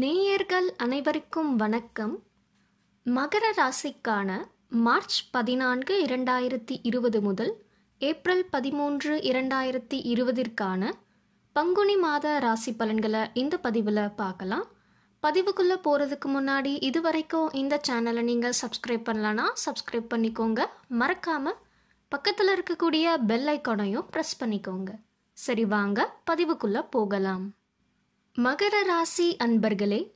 நேயர்கள் அனைவருக்கும் வணக்கம். மகர ராசிக்கான மார்ச் பதினான்கு இரண்டாயிரத்தி இருபது முதல் ஏப்ரல் பதிமூன்று இரண்டாயிரத்தி இருபதிற்கான பங்குனி மாத ராசி பலன்களை இந்த பதிவில் பார்க்கலாம். பதிவுக்குள்ளே போகிறதுக்கு முன்னாடி இது வரைக்கும் இந்த சேனலை நீங்கள் சப்ஸ்கிரைப் பண்ணலன்னா சப்ஸ்கிரைப் பண்ணிக்கோங்க. மறக்காமல் பக்கத்தில் இருக்கக்கூடிய பெல் ஐக்கானையும் ப்ரெஸ் பண்ணிக்கோங்க. சரி வாங்க பதிவுக்குள்ளே போகலாம். மகர ராசி அன்பர்களே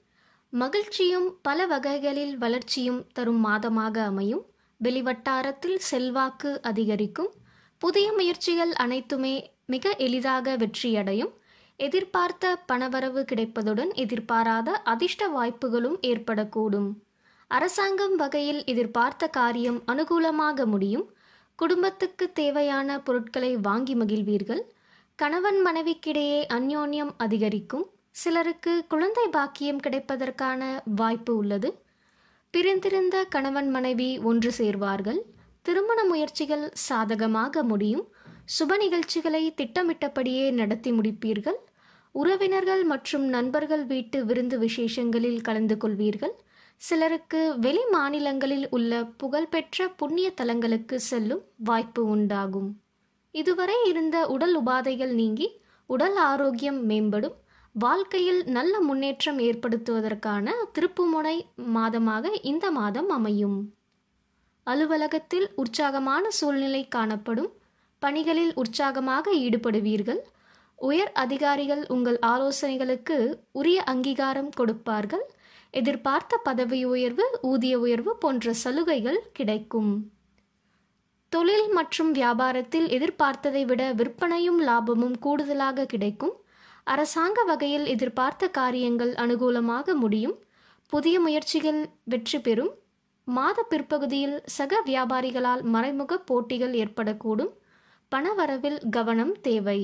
மகிழ்ச்சியும் பல வகைகளில் வளர்ச்சியும் தரும் மாதமாக அமையும். வெளிவட்டாரத்தில் செல்வாக்கு அதிகரிக்கும். புதிய முயற்சிகள் அனைத்துமே மிக எளிதாக வெற்றியடையும். எதிர்பார்த்த பணவரவு கிடைப்பதுடன் எதிர்பாராத அதிர்ஷ்ட வாய்ப்புகளும் ஏற்படக்கூடும். அரசாங்கம் வகையில் எதிர்பார்த்த காரியம் அனுகூலமாக முடியும். குடும்பத்துக்கு தேவையான பொருட்களை வாங்கி மகிழ்வீர்கள். கணவன் மனைவிக்கிடையே அந்யோன்யம் அதிகரிக்கும். சிலருக்கு குழந்தை பாக்கியம் கிடைப்பதற்கான வாய்ப்பு உள்ளது. பிரிந்திருந்த கணவன் மனைவி ஒன்று சேர்வார்கள். திருமண முயற்சிகள் சாதகமாக முடியும். சுப நிகழ்ச்சிகளை திட்டமிட்டபடியே நடத்தி முடிப்பீர்கள். உறவினர்கள் மற்றும் நண்பர்கள் வீட்டு விருந்து விசேஷங்களில் கலந்து கொள்வீர்கள். சிலருக்கு வெளி மாநிலங்களில் உள்ள புகழ்பெற்ற புண்ணிய தலங்களுக்கு செல்லும் வாய்ப்பு உண்டாகும். இதுவரை இருந்த உடல் உபாதைகள் நீங்கி உடல் ஆரோக்கியம் மேம்படும். வாழ்க்கையில் நல்ல முன்னேற்றம் ஏற்படுத்துவதற்கான திருப்புமுனை மாதமாக இந்த மாதம் அமையும். அலுவலகத்தில் உற்சாகமான சூழ்நிலை காணப்படும். பணிகளில் உற்சாகமாக ஈடுபடுவீர்கள். உயர் அதிகாரிகள் உங்கள் ஆலோசனைகளுக்கு உரிய அங்கீகாரம் கொடுப்பார்கள். எதிர்பார்த்த பதவி உயர்வு ஊதிய உயர்வு போன்ற சலுகைகள் கிடைக்கும். தொழில் மற்றும் வியாபாரத்தில் எதிர்பார்த்ததை விட விற்பனையும் லாபமும் கூடுதலாக கிடைக்கும். அரசாங்க வகையில் எதிர்பார்த்த காரியங்கள் அனுகூலமாக முடியும். புதிய முயற்சிகள் வெற்றி பெறும். மாத பிற்பகுதியில் சக வியாபாரிகளால் மறைமுக போட்டிகள் ஏற்படக்கூடும். பணவரவில் கவனம் தேவை.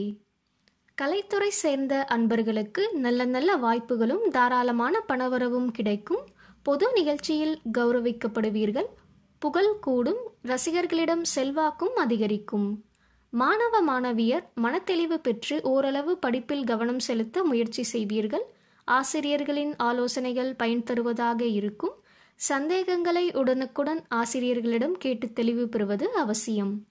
கலைத்துறை சேர்ந்த அன்பர்களுக்கு நல்ல நல்ல வாய்ப்புகளும் தாராளமான பணவரவும் கிடைக்கும். பொது நிகழ்ச்சியில் கௌரவிக்கப்படுவீர்கள். புகழ் கூடும். ரசிகர்களிடம் செல்வாக்கும் அதிகரிக்கும். மாணவ மாணவியர் மனத்தெளிவு பெற்று ஓரளவு படிப்பில் கவனம் செலுத்த முயற்சி செய்வீர்கள். ஆசிரியர்களின் ஆலோசனைகள் பயன் தருவதாக இருக்கும். சந்தேகங்களை உடனுக்குடன் ஆசிரியர்களிடம் கேட்டு தெளிவு பெறுவது அவசியம்.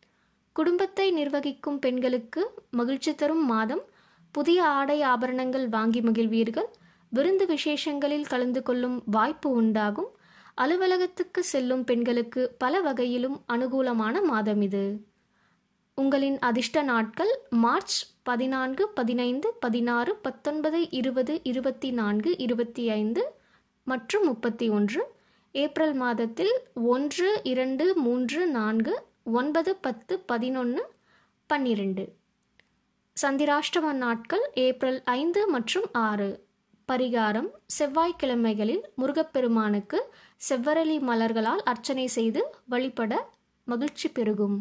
குடும்பத்தை நிர்வகிக்கும் பெண்களுக்கு மகிழ்ச்சி தரும் மாதம். புதிய ஆடை ஆபரணங்கள் வாங்கி மகிழ்வீர்கள். விருந்து விசேஷங்களில் கலந்து கொள்ளும் வாய்ப்பு உண்டாகும். அலுவலகத்துக்கு செல்லும் பெண்களுக்கு பல வகையிலும் அனுகூலமான மாதம் இது. உங்களின் அதிர்ஷ்ட நாட்கள் மார்ச் பதினான்கு பதினைந்து பதினாறு பத்தொன்பது இருபது இருபத்தி நான்கு இருபத்தி ஐந்து மற்றும் முப்பத்தி ஒன்று ஏப்ரல் மாதத்தில் ஒன்று இரண்டு மூன்று நான்கு ஒன்பது பத்து பதினொன்று பன்னிரெண்டு. சந்திராஷ்டம நாட்கள் ஏப்ரல் ஐந்து மற்றும் ஆறு. பரிகாரம் செவ்வாய்க்கிழமைகளில் முருகப்பெருமானுக்கு செவ்வரளி மலர்களால் அர்ச்சனை செய்து வழிபட மகிழ்ச்சி பெருகும்.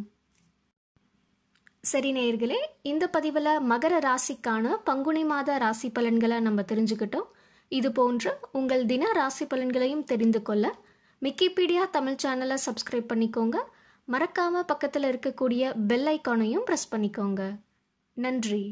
சரி நேயர்களே இந்த பதிவில் மகர ராசிக்கான பங்குனி மாத ராசி பலன்களை நம்ம தெரிஞ்சுக்கிட்டோம். இது போன்று உங்கள் தின ராசி பலன்களையும் தெரிந்து கொள்ள விக்கிபீடியா தமிழ் சேனலை சப்ஸ்கிரைப் பண்ணிக்கோங்க. மறக்காமல் பக்கத்தில் இருக்கக்கூடிய பெல் ஐக்கானையும் ப்ரெஸ் பண்ணிக்கோங்க. நன்றி.